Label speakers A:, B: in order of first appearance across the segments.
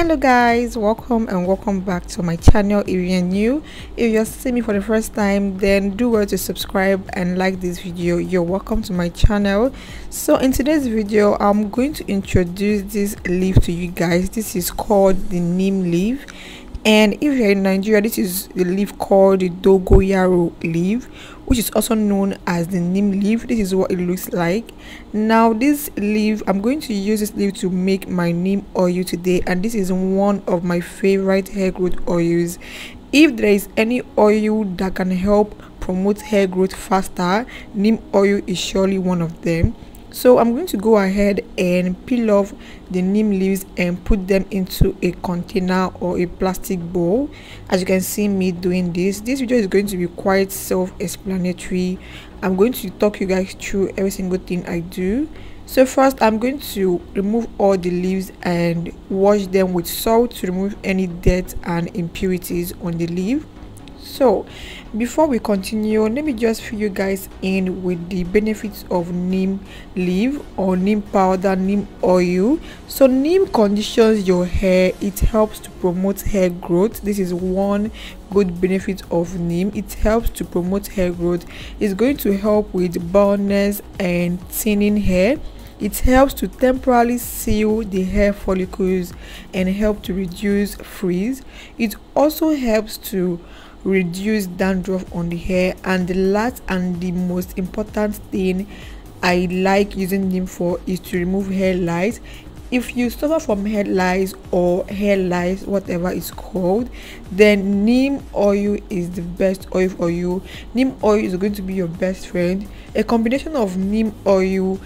A: hello guys. Welcome and welcome back to my channel if you're new. If you're seeing me for the first time then do well to subscribe and like this video. You're welcome to my channel. So in today's video i'm going to introduce this leaf to you guys. This is called the neem leaf and if you're in nigeria this is the leaf called the dogoyaro leaf which is also known as the neem leaf. This is what it looks like. Now this leaf i'm going to use this leaf to make my neem oil today and this is one of my favorite hair growth oils. If there is any oil that can help promote hair growth faster neem oil is surely one of them so i'm going to go ahead and peel off the neem leaves and put them into a container or a plastic bowl. As you can see me doing this this video is going to be quite self-explanatory. I'm going to talk you guys through every single thing i do. So first i'm going to remove all the leaves and wash them with salt to remove any dirt and impurities on the leaf so before we continue let me just fill you guys in with the benefits of neem leaf or neem powder neem oil. So neem conditions your hair. It helps to promote hair growth. This is one good benefit of neem. It helps to promote hair growth. It's going to help with baldness and thinning hair. It helps to temporarily seal the hair follicles and help to reduce frizz it also helps to reduce dandruff on the hair and the last and the most important thing i like using neem for is to remove hair lice. If you suffer from hair lice or hair lice whatever it's called then neem oil is the best oil for you. Neem oil is going to be your best friend. A combination of neem oil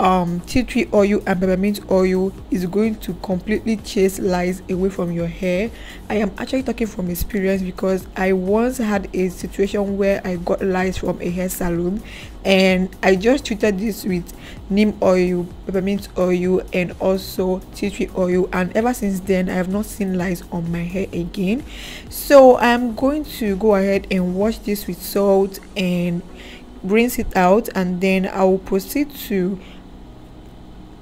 A: um tea tree oil and peppermint oil is going to completely chase lice away from your hair. I am actually talking from experience because i once had a situation where i got lice from a hair salon and i just treated this with neem oil peppermint oil and also tea tree oil. And ever since then i have not seen lice on my hair again. So i'm going to go ahead and wash this with salt and rinse it out and then i will proceed to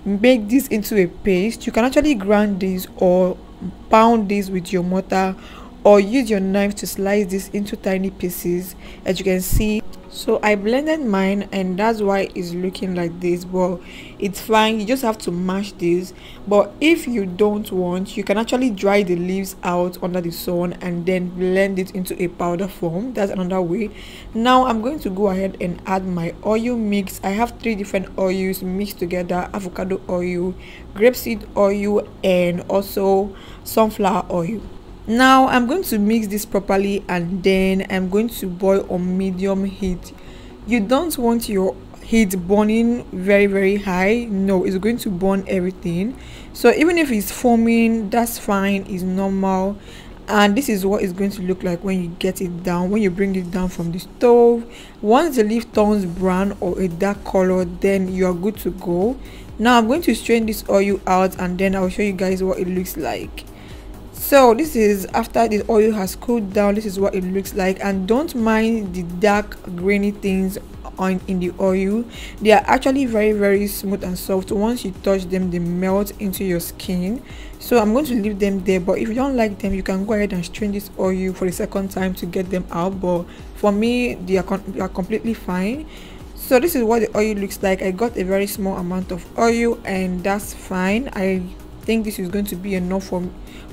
A: make this into a paste. You can actually grind this or pound this with your mortar or use your knife to slice this into tiny pieces. As you can see so i blended mine and that's why it's looking like this but it's fine. You just have to mash this. But if you don't want you can actually dry the leaves out under the sun and then blend it into a powder form. That's another way. Now i'm going to go ahead and add my oil mix. I have three different oils mixed together avocado oil grapeseed oil and also sunflower oil now i'm going to mix this properly and then i'm going to boil on medium heat. You don't want your heat burning very very high. No it's going to burn everything. So even if it's foaming that's fine. It's normal. And this is what it's going to look like when you get it down when you bring it down from the stove. Once the leaf turns brown or a dark color then you are good to go. Now i'm going to strain this oil out and then i'll show you guys what it looks like so this is after the oil has cooled down this is what it looks like. And don't mind the dark grainy things on in the oil. They are actually very very smooth and soft. Once you touch them they melt into your skin. So i'm going to leave them there but if you don't like them you can go ahead and strain this oil for the second time to get them out. But for me they are, they are completely fine. So this is what the oil looks like. I got a very small amount of oil and that's fine. I think this is going to be enough for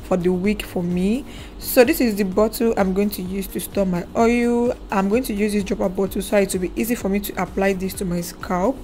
A: for the week for me. So this is the bottle i'm going to use to store my oil. I'm going to use this dropper bottle so it will be easy for me to apply this to my scalp.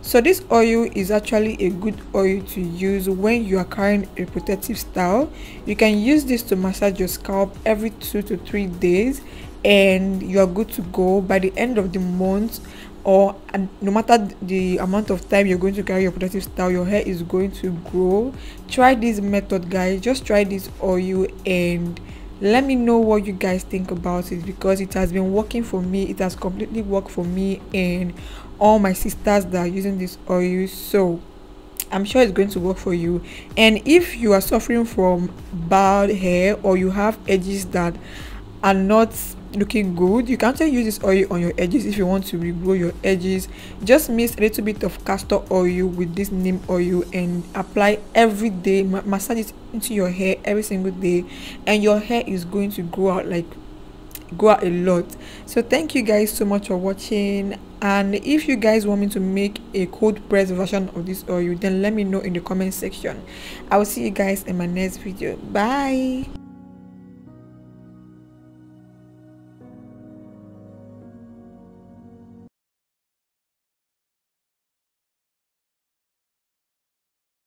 A: So this oil is actually a good oil to use when you are carrying a protective style. You can use this to massage your scalp every two to three days and you are good to go. By the end of the month or no matter the amount of time you're going to carry your protective style your hair is going to grow. Try this method guys. Just try this oil and let me know what you guys think about it because it has been working for me. It has completely worked for me and all my sisters that are using this oil. So i'm sure it's going to work for you. And if you are suffering from bald hair or you have edges that are not looking good. You can also use this oil on your edges if you want to regrow your edges. Just mix a little bit of castor oil with this neem oil and apply every day. Massage it into your hair every single day. And your hair is going to grow out like grow out a lot. So thank you guys so much for watching. And if you guys want me to make a cold press version of this oil then let me know in the comment section. I will see you guys in my next video. Bye